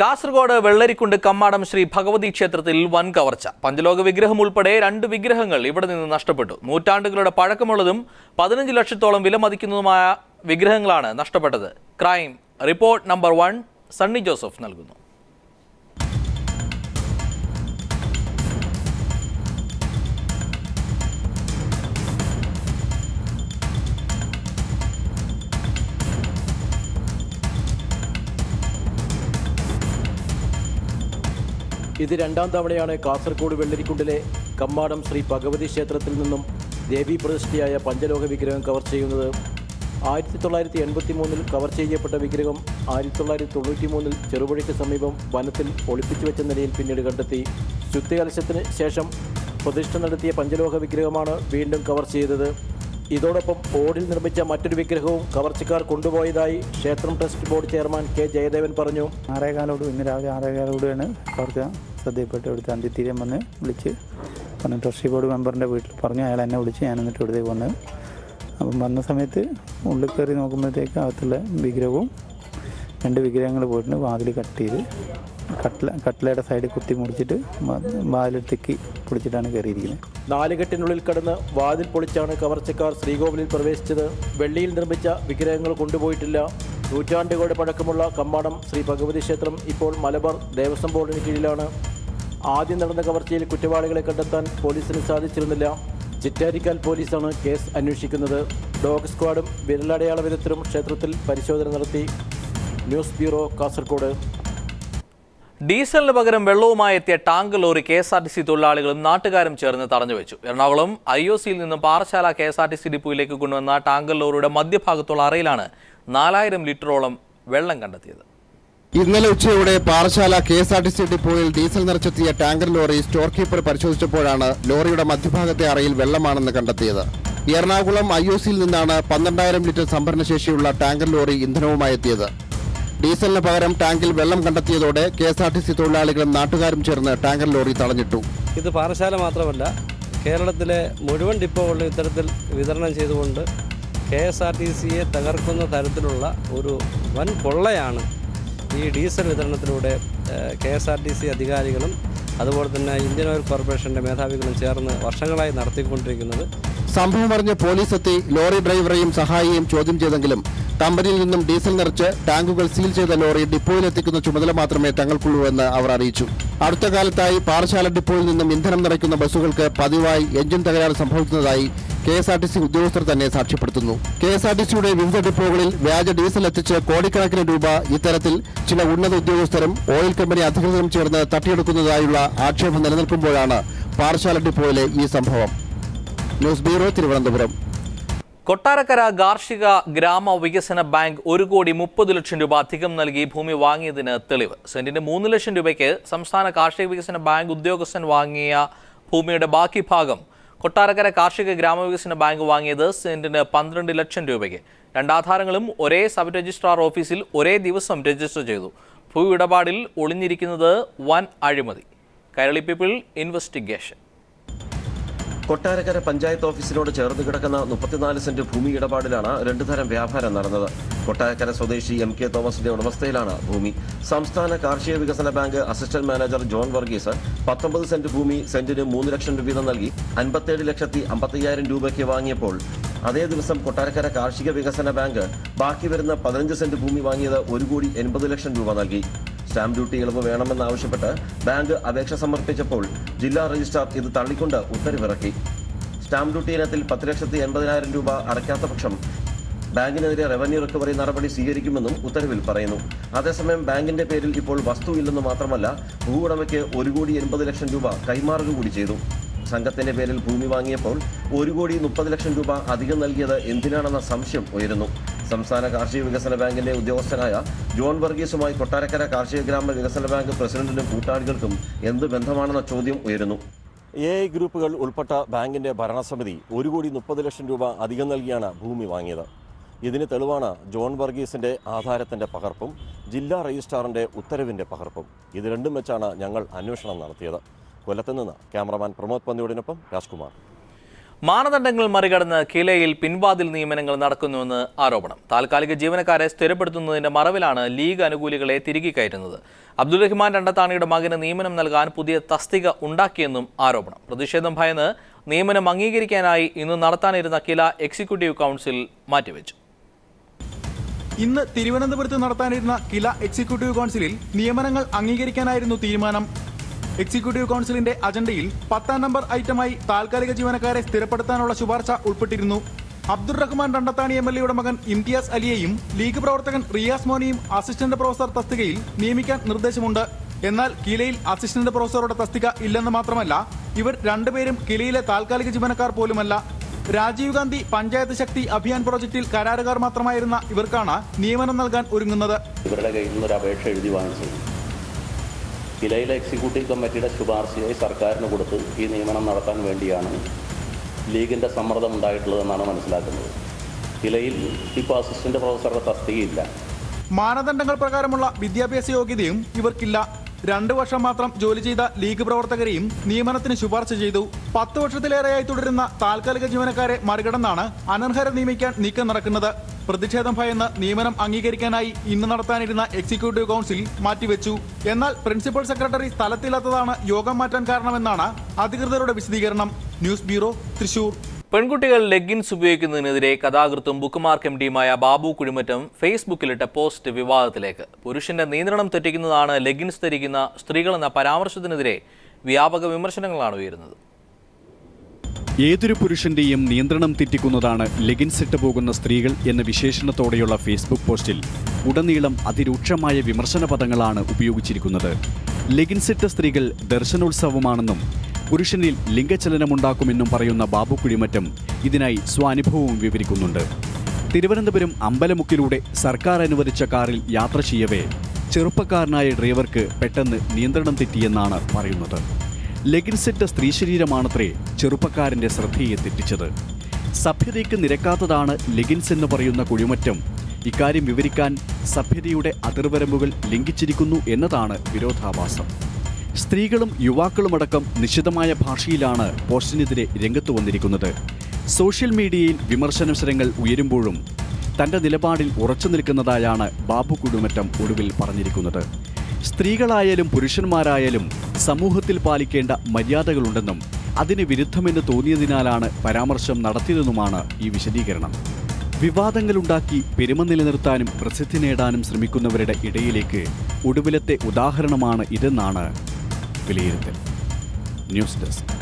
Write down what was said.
കാസർഗോഡ് വെള്ളരിക്കുണ്ട് കമ്മാടം ശ്രീ ഭഗവതി ക്ഷേത്രത്തിൽ വൻ കവർച്ച. പഞ്ചലോക വിഗ്രഹം ഉൾപ്പെടെ രണ്ട് വിഗ്രഹങ്ങൾ ഇവിടെ നിന്ന് നഷ്ടപ്പെട്ടു. നൂറ്റാണ്ടുകളുടെ പഴക്കമുള്ളതും പതിനഞ്ച് ലക്ഷത്തോളം വിലമതിക്കുന്നതുമായ വിഗ്രഹങ്ങളാണ് നഷ്ടപ്പെട്ടത്. Crime report number one Sunny Joseph നൽകുന്നു. ഇത് രണ്ടാം തവണയാണ് കാസർഗോഡ് വെള്ളരിക്കുണ്ടിലെ കമ്മാടം ശ്രീ ഭഗവതി ക്ഷേത്രത്തിൽ നിന്നും ദേവീ പ്രതിഷ്ഠയായ പഞ്ചലോഹ വിഗ്രഹം കവർ ചെയ്യുന്നത്. ആയിരത്തി തൊള്ളായിരത്തി എൺപത്തി മൂന്നിൽ കവർ ചെയ്യപ്പെട്ട വിഗ്രഹം ആയിരത്തി തൊള്ളായിരത്തി തൊണ്ണൂറ്റി മൂന്നിൽ ചെറുപുഴയ്ക്ക് സമീപം വനത്തിൽ ഒളിപ്പിച്ചു വെച്ച നിലയിൽ പിന്നീട് കണ്ടെത്തി. ശുദ്ധികലശത്തിന് ശേഷം പ്രതിഷ്ഠ നടത്തിയ പഞ്ചലോഹ വിഗ്രഹമാണ് വീണ്ടും കവർ ചെയ്തത്. ഇതോടൊപ്പം ഓടിൽ നിർമ്മിച്ച മറ്റൊരു വിഗ്രഹവും കവർച്ചക്കാർ കൊണ്ടുപോയതായി ക്ഷേത്രം trust board chairman K Jayadevan പറഞ്ഞു. ആറേകാലോട് ഇന്ന് രാവിലെ ആറേകാലോടെയാണ് കുറച്ച് ശ്രദ്ധയിൽപ്പെട്ട് ഇവിടുത്തെ അന്ത്യത്തീരം വന്ന് വിളിച്ച് പറഞ്ഞു ട്രസ്റ്റി ബോർഡ് മെമ്പറിന്റെ വീട്ടിൽ പറഞ്ഞു അയാൾ എന്നെ വിളിച്ച് ഞാൻ എന്നിട്ട് ഇവിടത്തേക്ക് വന്നത് അപ്പം വന്ന സമയത്ത് ഉള്ളിൽ കയറി നോക്കുമ്പോഴത്തേക്ക് അകത്തുള്ള വിഗ്രഹവും രണ്ട് വിഗ്രഹങ്ങൾ പോയിട്ടുണ്ട് വാതിൽ കട്ട് ചെയ്ത്. കട്ട്ല കട്ട്ലയുടെ സൈഡിൽ കുത്തി മുടിച്ചിട്ട് വാതിൽ തിക്കി പൊളിച്ചിട്ടാണ് കയറിയിരിക്കുന്നത്. നാലുകെട്ടിനുള്ളിൽ കടന്ന് വാതിൽ പൊളിച്ചാണ് കവർച്ചക്കാർ ശ്രീകോവിലിൽ പ്രവേശിച്ചത്. വെള്ളിയിൽ നിർമ്മിച്ച വിഗ്രഹങ്ങൾ കൊണ്ടുപോയിട്ടില്ല. നൂറ്റാണ്ടുകളുടെ പഴക്കമുള്ള കമ്പാടം ശ്രീ ഭഗവതി ക്ഷേത്രം ഇപ്പോൾ മലബാർ ദേവസ്വം ബോർഡിന് കീഴിലാണ്. ആദ്യം നടന്ന കവർച്ചയിൽ കുറ്റവാളികളെ കണ്ടെത്താൻ പോലീസിന് സാധിച്ചിരുന്നില്ല. ചിറ്റാരിക്കാൽ പോലീസാണ് കേസ് അന്വേഷിക്കുന്നത്. ഡോഗ് സ്ക്വാഡും വിരലടയാള വിദഗ്ധരും ക്ഷേത്രത്തിൽ പരിശോധന നടത്തി. ന്യൂസ് ബ്യൂറോ കാസർഗോഡ് ഡീസലിന് പകരം വെള്ളവുമായി എത്തിയ tank lorry K S R T C തൊഴിലാളികളും നാട്ടുകാരും ചേർന്ന് തടഞ്ഞു വെച്ചു. എറണാകുളം ഐ ഒ സിയിൽ നിന്നും Parassala K S R T C ഡിപ്പോയിലേക്ക് കൊണ്ടുവന്ന ടാങ്ക് ലോറിയുടെ മധ്യഭാഗത്തുള്ള അറയിലാണ് നാലായിരം ലിറ്ററോളം വെള്ളം കണ്ടെത്തിയത്. ഇന്നലെ ഉച്ചയോടെ Parassala K S R T C ഡിപ്പോയിൽ ഡീസൽ നിറച്ചെത്തിയ ടാങ്കർ ലോറി സ്റ്റോർ കീപ്പർ പരിശോധിച്ചപ്പോഴാണ് ലോറിയുടെ മധ്യഭാഗത്തെ അറയിൽ വെള്ളമാണെന്ന് കണ്ടെത്തിയത്. എറണാകുളം ഐ ഒ സിയിൽ നിന്നാണ് പന്ത്രണ്ടായിരം ലിറ്റർ സംഭരണശേഷിയുള്ള ടാങ്കർ ലോറി ഇന്ധനവുമായി എത്തിയത്. ഡീസലിന് പകരം ടാങ്കിൽ വെള്ളം കണ്ടെത്തിയതോടെ K S R T C തൊഴിലാളികളും നാട്ടുകാരും ചേർന്ന് ടാങ്കർ ലോറി തടഞ്ഞിട്ടു. ഇത് പാറശാല മാത്രമല്ല കേരളത്തിലെ മുഴുവൻ ഡിപ്പോകളിലും ഇത്തരത്തിൽ വിതരണം ചെയ്തുകൊണ്ട് കെ എസ് ആർ ടി സിയെ തകർക്കുന്ന തരത്തിലുള്ള ഒരു വൻ കൊള്ളയാണ് ഈ diesel വിതരണത്തിലൂടെ K S R T C അധികാരികളും അതുപോലെ തന്നെ ഇന്ത്യൻ ഓയിൽ കോർപ്പറേഷന്റെ മേധാവികളും ചേർന്ന് വർഷങ്ങളായി നടത്തിക്കൊണ്ടിരിക്കുന്നത്. സംഭവം അറിഞ്ഞ് പോലീസ് എത്തി ലോറി ഡ്രൈവറെയും സഹായിയെയും ചോദ്യം ചെയ്തെങ്കിലും കമ്പനിയിൽ നിന്നും ഡീസൽ നിറച്ച് ടാങ്കുകൾ സീൽ ചെയ്ത ലോറി ഡിപ്പോയിൽ എത്തിക്കുന്ന ചുമതല മാത്രമേ തങ്ങൾക്കുള്ളൂ എന്ന് അവർ അറിയിച്ചു. അടുത്ത കാലത്തായി പാറശാല ഡിപ്പോയിൽ നിന്നും ഇന്ധനം നിറയ്ക്കുന്ന ബസ്സുകൾക്ക് പതിവായി എഞ്ചിൻ തകരാറ് സംഭവിക്കുന്നതായി K S R T C ഉദ്യോഗസ്ഥർ തന്നെ സാക്ഷ്യപ്പെടുത്തുന്നു. കെ എസ് ആർ ടി സിയുടെ വിവിധ ഡിപ്പോകളിൽ വ്യാജ ഡീസൽ എത്തിച്ച് കോടിക്കണക്കിന് രൂപ ഇത്തരത്തിൽ ചില ഉന്നത ഉദ്യോഗസ്ഥരും ഓയിൽ കമ്പനി അധികൃതരും ചേർന്ന് തട്ടിയെടുക്കുന്നതായുള്ള ആക്ഷേപം നിലനിൽക്കുമ്പോഴാണ് പാറശാല ഡിപ്പോയിലെ ഈ സംഭവം. News bureau Thiruvananthapuram. കൊട്ടാരക്കര ഗാർഷിക ഗ്രാമ വികസന ബാങ്ക് ഒരു കോടി മുപ്പത് ലക്ഷം രൂപ അധികം നൽകി ഭൂമി വാങ്ങിയതിന് തെളിവ്. സെന്റിന് മൂന്ന് ലക്ഷം രൂപയ്ക്ക് സംസ്ഥാന കാർഷിക വികസന ബാങ്ക് ഉദ്യോഗസ്ഥൻ വാങ്ങിയ ഭൂമിയുടെ ബാക്കി ഭാഗം കൊട്ടാരക്കര കാർഷിക ഗ്രാമവികസന ബാങ്ക് വാങ്ങിയത് സെന്റിന് പന്ത്രണ്ട് ലക്ഷം രൂപയ്ക്ക്. രണ്ടാധാരങ്ങളും ഒരേ സബ് രജിസ്ട്രാർ ഓഫീസിൽ ഒരേ ദിവസം രജിസ്റ്റർ ചെയ്തു. ഭൂ ഇടപാടിൽ ഒളിഞ്ഞിരിക്കുന്നത് വൻ അഴിമതി. Kairali people investigation. Kottarakkara panchayat ഓഫീസിനോട് ചേർന്ന് കിടക്കുന്ന മുപ്പത്തിനാല് സെന്റ് ഭൂമി ഇടപാടിലാണ് രണ്ടു തരം വ്യാപാരം നടന്നത്. കൊട്ടാരക്കര സ്വദേശി എം കെ തോമസിന്റെ ഉടമസ്ഥയിലാണ് ഭൂമി. സംസ്ഥാന കാർഷിക വികസന bank assistant manager John Varghese പത്തൊമ്പത് സെന്റ് ഭൂമി സെന്റിന് മൂന്ന് ലക്ഷം രൂപ വീതം നൽകി അൻപത്തേഴ് ലക്ഷത്തി അമ്പത്തയ്യായിരം രൂപയ്ക്ക് വാങ്ങിയപ്പോൾ അതേ ദിവസം കൊട്ടാരക്കര കാർഷിക വികസന ബാങ്ക് ബാക്കി വരുന്ന പതിനഞ്ച് സെന്റ് ഭൂമി വാങ്ങിയത് ഒരു കോടി എൺപത് ലക്ഷം രൂപ നൽകി. സ്റ്റാമ്പ് ഡ്യൂട്ടി ഇളവ് വേണമെന്നാവശ്യപ്പെട്ട് ബാങ്ക് അപേക്ഷ സമർപ്പിച്ചപ്പോൾ ജില്ലാ രജിസ്ട്രാർ ഇത് തള്ളിക്കൊണ്ട് ഉത്തരവിറക്കി. സ്റ്റാമ്പ് ഡ്യൂട്ടി ഇനത്തിൽ പത്ത് ലക്ഷത്തി എൺപതിനായിരം രൂപ അടയ്ക്കാത്ത പക്ഷം ബാങ്കിനെതിരെ റവന്യൂ റിക്കവറി നടപടി സ്വീകരിക്കുമെന്നും ഉത്തരവിൽ പറയുന്നു. അതേസമയം ബാങ്കിന്റെ പേരിൽ ഇപ്പോൾ വസ്തു ഇല്ലെന്ന് മാത്രമല്ല ഭൂവുടമയ്ക്ക് ഒരു കോടി എൺപത് ലക്ഷം രൂപ കൈമാറുക കൂടി ചെയ്തു. സംഘത്തിന്റെ പേരിൽ ഭൂമി വാങ്ങിയപ്പോൾ ഒരു കോടി മുപ്പത് ലക്ഷം രൂപ അധികം നൽകിയത് എന്തിനാണെന്ന സംശയം ഉയരുന്നു. സംസ്ഥാന കാർഷിക വികസന ബാങ്കിന്റെ ഉദ്യോഗസ്ഥനായ ജോൺ വർഗീസുമായി കൊട്ടാരക്കര കാർഷിക ഗ്രാമ വികസന ബാങ്ക് പ്രസിഡന്റിനും കൂട്ടാളികൾക്കും എന്ത് ബന്ധമാണെന്ന ചോദ്യം ഉയരുന്നു. എ ഐ ഗ്രൂപ്പുകൾ ഉൾപ്പെട്ട ബാങ്കിന്റെ ഭരണസമിതി ഒരു കോടി മുപ്പത് ലക്ഷം രൂപ അധികം നൽകിയാണ് ഭൂമി വാങ്ങിയത്. ഇതിന് തെളിവാണ് ജോൺ വർഗീസിന്റെ ആധാരത്തിന്റെ പകർപ്പും ജില്ലാ രജിസ്ട്രാറിന്റെ ഉത്തരവിന്റെ പകർപ്പും. ഇത് രണ്ടും വെച്ചാണ് ഞങ്ങൾ അന്വേഷണം നടത്തിയത്. കൊല്ലത്തുനിന്ന് ക്യാമറമാൻ പ്രമോദ് പന്തിയോടിനൊപ്പം രാജ്കുമാർ. മാനദണ്ഡങ്ങൾ മറികടന്ന് കിലയിൽ പിൻവാതിൽ നിയമനങ്ങൾ നടക്കുന്നുവെന്ന് ആരോപണം. താൽക്കാലിക ജീവനക്കാരെ സ്ഥിരപ്പെടുത്തുന്നതിന്റെ മറവിലാണ് ലീഗ് അനുകൂലികളെ തിരികെ കയറ്റുന്നത്. അബ്ദുൾ റഹ്മാൻ രണ്ടത്താണിയുടെ മകന് നിയമനം നൽകാൻ പുതിയ തസ്തിക ഉണ്ടാക്കിയെന്നും ആരോപണം. പ്രതിഷേധം ഭയന്ന് നിയമനം അംഗീകരിക്കാനായി ഇന്ന് നടത്താനിരുന്ന കില എക്സിക്യൂട്ടീവ് കൗൺസിൽ മാറ്റിവെച്ചു. ഇന്ന് തിരുവനന്തപുരത്ത് നടത്താനിരുന്ന കില എക്സിക്യൂട്ടീവ് കൗൺസിലിൽ നിയമനങ്ങൾ അംഗീകരിക്കാനായിരുന്നു തീരുമാനം. എക്സിക്യൂട്ടീവ് കൌൺസിലിന്റെ അജണ്ടയിൽ പത്താം നമ്പർ ഐറ്റമായി താൽക്കാലിക ജീവനക്കാരെ സ്ഥിരപ്പെടുത്താനുള്ള ശുപാർശ ഉൾപ്പെട്ടിരുന്നു. അബ്ദുൾ റഹ്മാൻ രണ്ടത്താണി എം എൽ എയുടെ മകൻ ഇംതിയാസ് അലിയെയും ലീഗ് പ്രവർത്തകൻ റിയാസ് മോനിയും അസിസ്റ്റന്റ് പ്രൊഫസർ തസ്തികയിൽ നിയമിക്കാൻ നിർദ്ദേശമുണ്ട്. എന്നാൽ കിലയിൽ അസിസ്റ്റന്റ് പ്രൊഫസറുടെ തസ്തിക ഇല്ലെന്ന് മാത്രമല്ല ഇവർ രണ്ടുപേരും കിലയിലെ താൽക്കാലിക ജീവനക്കാർ പോലുമല്ല. രാജീവ് ഗാന്ധി പഞ്ചായത്ത് ശക്തി അഭിയാൻ പ്രോജക്റ്റിൽ കരാറുകാർ മാത്രമായിരുന്ന ഇവർക്കാണ് നിയമനം നൽകാൻ ഒരുങ്ങുന്നത്. ഇവരുടെ കയ്യിൽ നിന്ന് ഒരു അപേക്ഷ എഴുതി വാങ്ങിച്ചു. കിലയിലെ എക്സിക്യൂട്ടീവ് കമ്മിറ്റിയുടെ ശുപാർശയായി സർക്കാരിന് കൊടുത്ത് ഈ നിയമനം നടത്താൻ വേണ്ടിയാണ് ലീഗിന്റെ സമ്മർദ്ദം ഉണ്ടായിട്ടുള്ളതെന്നാണ് മനസ്സിലാക്കുന്നത്. കിലയിൽ ഇപ്പോൾ അസിസ്റ്റന്റ് പ്രൊഫസറുടെ തസ്തികയില്ല. മാനദണ്ഡങ്ങൾ പ്രകാരമുള്ള വിദ്യാഭ്യാസ യോഗ്യതയും ഇവർക്കില്ല. രണ്ടു വർഷം മാത്രം ജോലി ചെയ്ത ലീഗ് പ്രവർത്തകരെയും നിയമനത്തിന് ശുപാർശ ചെയ്തു. പത്ത് വർഷത്തിലേറെയായി തുടരുന്ന താൽക്കാലിക ജീവനക്കാരെ മറികടന്നാണ് അനർഹരെ നിയമിക്കാൻ നീക്കം നടക്കുന്നത്. പ്രതിഷേധം ഭയന്ന് നിയമനം അംഗീകരിക്കാനായി ഇന്ന് നടത്താനിരുന്ന എക്സിക്യൂട്ടീവ് കൗൺസിൽ മാറ്റിവെച്ചു. എന്നാൽ പ്രിൻസിപ്പൽ സെക്രട്ടറി സ്ഥലത്തില്ലാത്തതാണ് യോഗം മാറ്റാൻ കാരണമെന്നാണ് അധികൃതരുടെ വിശദീകരണം. News bureau Thrissur. പെൺകുട്ടികൾ ലെഗിൻസ് ഉപയോഗിക്കുന്നതിനെതിരെ കഥാകൃത്തും ബുക്ക് മാർക്ക് എം ഡിയുമായ ബാബു കുഴിമറ്റം ഫേസ്ബുക്കിലിട്ട പോസ്റ്റ് വിവാദത്തിലേക്ക്. പുരുഷന്റെ നിയന്ത്രണം തെറ്റിക്കുന്നതാണ് ലെഗിൻസ് ധരിക്കുന്ന സ്ത്രീകളെന്ന പരാമർശത്തിനെതിരെ വ്യാപക വിമർശനങ്ങളാണ് ഉയരുന്നത്. ഏതൊരു പുരുഷന്റെയും നിയന്ത്രണം തെറ്റിക്കുന്നതാണ് ലെഗിൻസ് ഇട്ട് പോകുന്ന സ്ത്രീകൾ എന്ന വിശേഷണത്തോടെയുള്ള ഫേസ്ബുക്ക് പോസ്റ്റിൽ ഉടനീളം അതിരൂക്ഷമായ വിമർശന പദങ്ങളാണ് ഉപയോഗിച്ചിരിക്കുന്നത്. ലെഗിൻസ് ഇട്ട സ്ത്രീകൾ ദർശനോത്സവമാണെന്നും പുരുഷനിൽ ലിംഗചലനമുണ്ടാക്കുമെന്നും പറയുന്ന ബാബു കുഴിമറ്റം ഇതിനായി സ്വാനുഭവവും വിവരിക്കുന്നുണ്ട്. തിരുവനന്തപുരം അമ്പലമുക്കിലൂടെ സർക്കാർ അനുവദിച്ച കാറിൽ യാത്ര ചെയ്യവേ ചെറുപ്പക്കാരനായ ഡ്രൈവർക്ക് പെട്ടെന്ന് നിയന്ത്രണം തെറ്റിയെന്നാണ് പറയുന്നത്. ലെഗിൻസിട്ട സ്ത്രീശരീരമാണത്രേ ചെറുപ്പക്കാരന്റെ ശ്രദ്ധയെ തെറ്റിച്ചത്. സഭ്യതയ്ക്ക് നിരക്കാത്തതാണ് ലെഗിൻസ് എന്ന് പറയുന്ന കുഴിമറ്റം. ഇക്കാര്യം വിവരിക്കാൻ സഭ്യതയുടെ അതിർവരമ്പുകൾ ലംഘിച്ചിരിക്കുന്നു എന്നതാണ് വിരോധാഭാസം. സ്ത്രീകളും യുവാക്കളുമടക്കം നിശിതമായ ഭാഷയിലാണ് പോസ്റ്റിനെതിരെ രംഗത്തു വന്നിരിക്കുന്നത്. സോഷ്യൽ മീഡിയയിൽ വിമർശനവസരങ്ങൾ ഉയരുമ്പോഴും തന്റെ നിലപാടിൽ ഉറച്ചു നിൽക്കുന്നതായാണ് ബാബു കുടുമറ്റം ഒടുവിൽ പറഞ്ഞിരിക്കുന്നത്. സ്ത്രീകളായാലും പുരുഷന്മാരായാലും സമൂഹത്തിൽ പാലിക്കേണ്ട മര്യാദകളുണ്ടെന്നും അതിന് വിരുദ്ധമെന്ന് തോന്നിയതിനാലാണ് പരാമർശം നടത്തിയതെന്നുമാണ് ഈ വിശദീകരണം. വിവാദങ്ങളുണ്ടാക്കി പെരുമ നിലനിർത്താനും പ്രസിദ്ധി നേടാനും ശ്രമിക്കുന്നവരുടെ ഇടയിലേക്ക് ഒടുവിലത്തെ ഉദാഹരണമാണ് ഇതെന്നാണ് வெளியிட்டது நியூஸ் டெஸ்க்